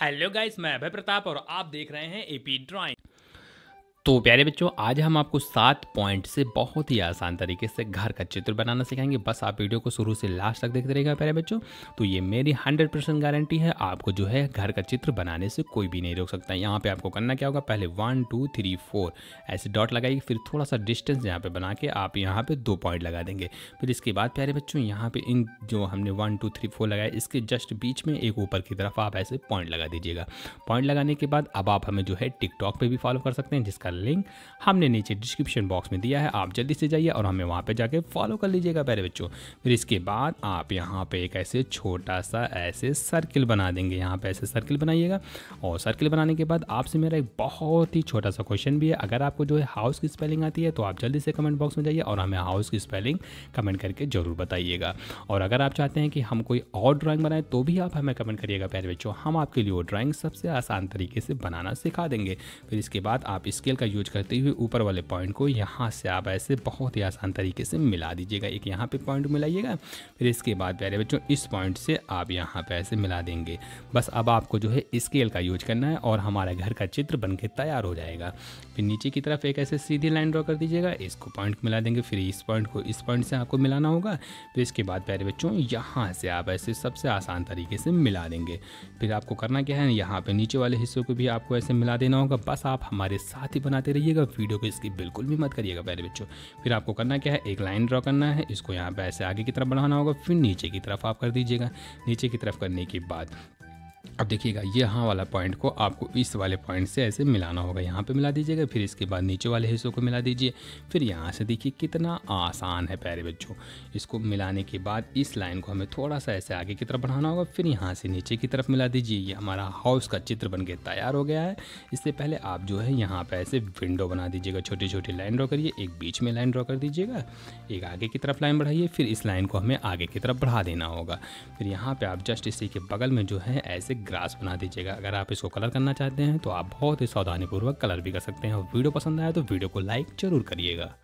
Hello guys मैं अभय प्रताप और आप देख रहे हैं एपी ड्राइंग तो प्यारे बच्चों, आज हम आपको सात पॉइंट से बहुत ही आसान तरीके से घर का चित्र बनाना सिखाएँगे। बस आप वीडियो को शुरू से लास्ट तक देखते रहेगा प्यारे बच्चों। तो ये मेरी हंड्रेड परसेंट गारंटी है, आपको जो है घर का चित्र बनाने से कोई भी नहीं रोक सकता। यहाँ पे आपको करना क्या होगा, पहले वन टू थ्री फोर ऐसे डॉट लगाइए, फिर थोड़ा सा डिस्टेंस यहाँ पर बना के आप यहाँ पर दो पॉइंट लगा देंगे। फिर इसके बाद प्यारे बच्चों, यहाँ पर इन जो हमने वन टू थ्री फोर लगाए, इसके जस्ट बीच में एक ऊपर की तरफ़ आप ऐसे पॉइंट लगा दीजिएगा। पॉइंट लगाने के बाद अब आप हमें जो है टिकटॉक पर भी फॉलो कर सकते हैं, जिसका लिंक हमने नीचे डिस्क्रिप्शन बॉक्स में दिया है, आप जल्दी से जाइए और हमें वहाँ पे जाके फॉलो कर लीजिएगा प्यारे बच्चों। फिर इसके बाद आप यहाँ पे एक ऐसे छोटा सा ऐसे सर्किल बना देंगे। यहाँ पे ऐसे सर्किल बनाइएगा और सर्किल बनाने के बाद आपसे मेरा एक बहुत ही छोटा सा क्वेश्चन भी है। अगर आपको जो है हाउस की स्पेलिंग आती है तो आप जल्दी से कमेंट बॉक्स में जाइए और हमें हाउस की स्पेलिंग कमेंट करके ज़रूर बताइएगा। और अगर आप चाहते हैं कि हम कोई और ड्राइंग बनाएँ तो भी आप हमें कमेंट करिएगा प्यारे बच्चों। हम आपके लिए वो ड्राइंग सबसे आसान तरीके से बनाना सिखा देंगे। फिर इसके बाद आप स्केल का यूज़ करते हुए ऊपर वाले पॉइंट को यहाँ से आप ऐसे बहुत ही आसान तरीके से मिला दीजिएगा। एक यहाँ पे पॉइंट मिलाइएगा, फिर इसके बाद प्यारे बच्चों, इस पॉइंट से आप यहाँ पे ऐसे मिला देंगे। बस अब आपको जो है स्केल का यूज़ करना है और हमारा घर का चित्र बन के तैयार हो जाएगा। फिर नीचे की तरफ़ एक ऐसे सीधी लाइन ड्रॉ कर दीजिएगा, इसको पॉइंट मिला देंगे, फिर इस पॉइंट को इस पॉइंट से आपको मिलाना होगा। फिर इसके बाद प्यारे बच्चों, यहाँ से आप ऐसे सबसे आसान तरीके से मिला देंगे। फिर आपको करना क्या है, यहाँ पे नीचे वाले हिस्सों को भी आपको ऐसे मिला देना होगा। बस आप हमारे साथ ही बनाते रहिएगा, वीडियो को इसकी बिल्कुल भी मत करिएगा, प्यारे बच्चों। फिर आपको करना क्या है? एक लाइन ड्रॉ करना है, इसको यहाँ पे ऐसे आगे की तरफ़ बढ़ाना होगा, फिर नीचे की तरफ़ आप कर दीजिएगा। नीचे की तरफ़ करने के बाद अब देखिएगा यहाँ वाला पॉइंट को आपको इस वाले पॉइंट से ऐसे मिलाना होगा। यहाँ पे मिला दीजिएगा, फिर इसके बाद नीचे वाले हिस्सों को मिला दीजिए। फिर यहाँ से देखिए कितना आसान है प्यारे बच्चों। इसको मिलाने के बाद इस लाइन को हमें थोड़ा सा ऐसे आगे की तरफ़ बढ़ाना होगा। फिर यहाँ से नीचे की तरफ़ मिला दीजिए। ये हमारा हाउस का चित्र बन के तैयार हो गया है। इससे पहले आप जो है यहाँ पर ऐसे विंडो बना दीजिएगा। छोटी छोटी लाइन ड्रॉ करिए। एक बीच में लाइन ड्रॉ कर दीजिएगा। एक आगे की तरफ़ लाइन बढ़ाइए। फिर इस लाइन को हमें आगे की तरफ़ बढ़ा देना होगा। फिर यहाँ पर आप जस्ट इसी के बगल में जो है ऐसे ग्रास बना दीजिएगा। अगर आप इसको कलर करना चाहते हैं तो आप बहुत ही सावधानीपूर्वक कलर भी कर सकते हैं। और वीडियो पसंद आया तो वीडियो को लाइक ज़रूर करिएगा।